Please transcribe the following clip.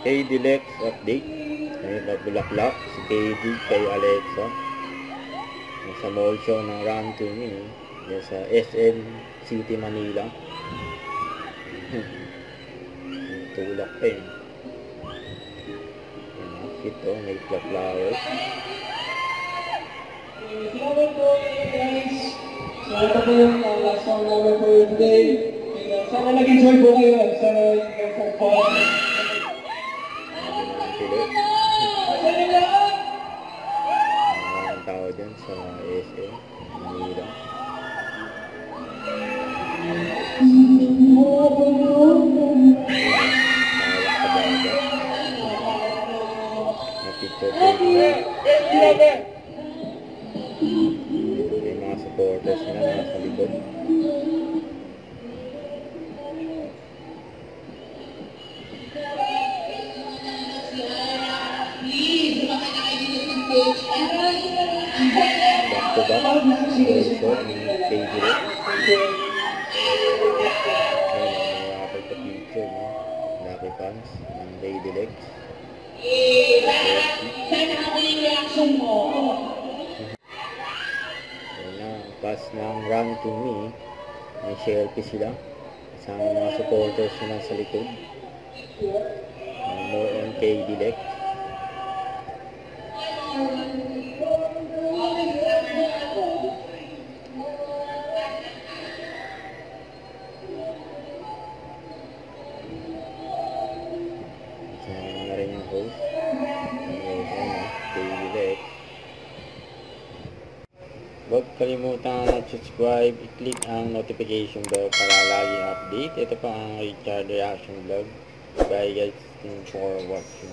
KD Lex update. May nagbulaklak si KD kay Alexa. Sa mall show ng Ram to me. Yan sa SM City, Manila. Tulak pa yun. Yan, outfit oh, may flowers. Salamat po guys. So ito po yung uh, last song namin for today. Sana nag-enjoy po kayo. Sana nag-enjoy po po. Dyan sa SM Manila. Tawak sa baga. May picture tape na. May mga supporters na nasa likod. Back to back. Also, ni favorite. Ayun, mga kapag sa picture, no? Lucky fans ng Lady Legs. Sana ako yung reaction mo. Ayun na, pass ng Run to Me. May selfie sila. Kasama mga supporters na nasa likod. More on KD Legs. Huwag kalimutan mag-subscribe, i-click ang notification bell para lagi update. Ito pa ang Richard Reaction Vlog. Bye guys, thanks for watching.